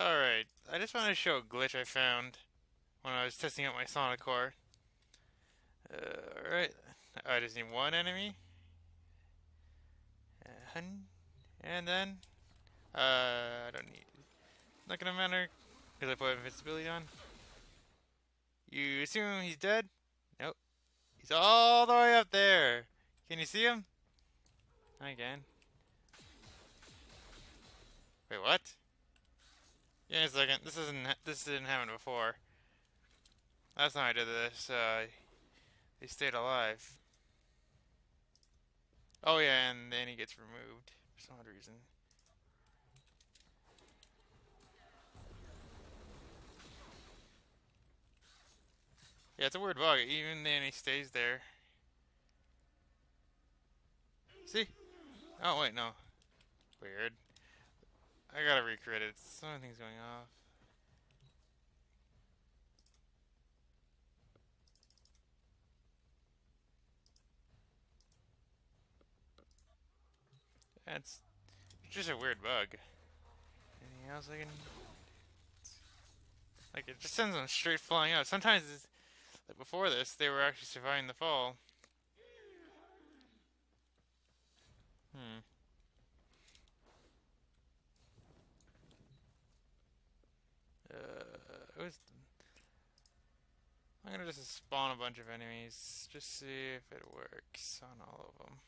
Alright, I just want to show a glitch I found when I was testing out my Sonicor. Uh, Alright, I just need one enemy. And, and then, uh, I don't need, not gonna matter, because I put invincibility on. You assume he's dead? Nope. He's all the way up there. Can you see him? I can. Wait, what? Yeah, a second. This isn't. This didn't happen before. Last time I did this, uh, they stayed alive. Oh yeah, and then he gets removed for some odd reason. Yeah, it's a weird bug. Even then, he stays there. See? Oh wait, no. Weird. I gotta recreate it. Something's going off. That's just a weird bug. Anything else I can... Like, it just sends them straight flying out. Sometimes, like before this, they were actually surviving the fall. I'm gonna just spawn a bunch of enemies, just see if it works on all of them.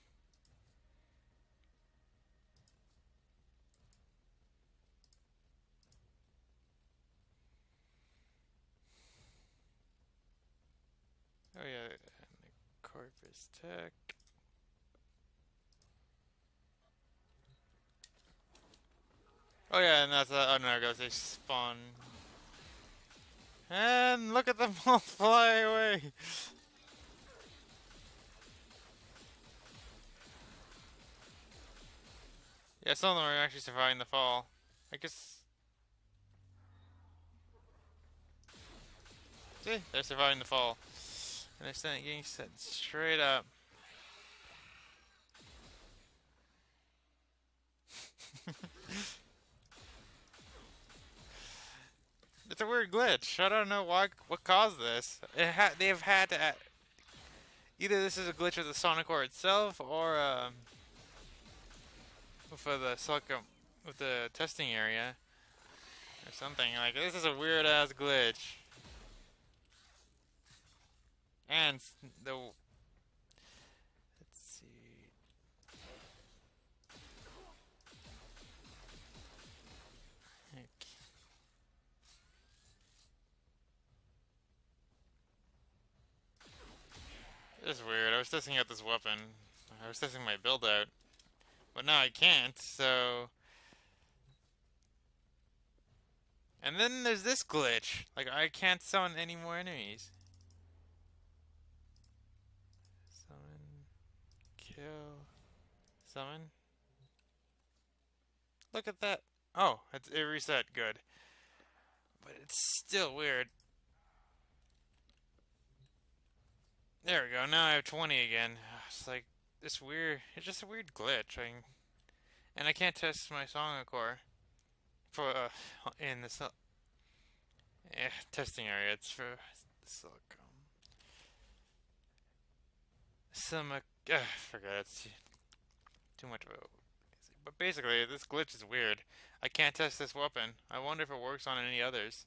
Oh yeah, and the Corpus Tech. Oh yeah, and that's uh, oh no, there goes they spawn. And look at them all fly away. Yeah, some of them are actually surviving the fall. I guess. See, they're surviving the fall. And they're standing, getting straight up. it's a weird glitch. I don't know why, what caused this. Ha they've had to. Either this is a glitch of the Sonicor itself, or um, for the Silicon, with the testing area, or something. Like this is a weird ass glitch. And the is weird. I was testing out this weapon. I was testing my build out. But now I can't, so... And then there's this glitch. Like, I can't summon any more enemies. Summon. Kill. Summon. Look at that. Oh, it's, it reset. Good. But it's still weird. There we go. Now I have 20 again. It's like this weird. It's just a weird glitch. I, and I can't test my Sonicor for uh, in the eh, testing area. It's for silicon. Some uh, forget it's too much of a. But basically, this glitch is weird. I can't test this weapon. I wonder if it works on any others.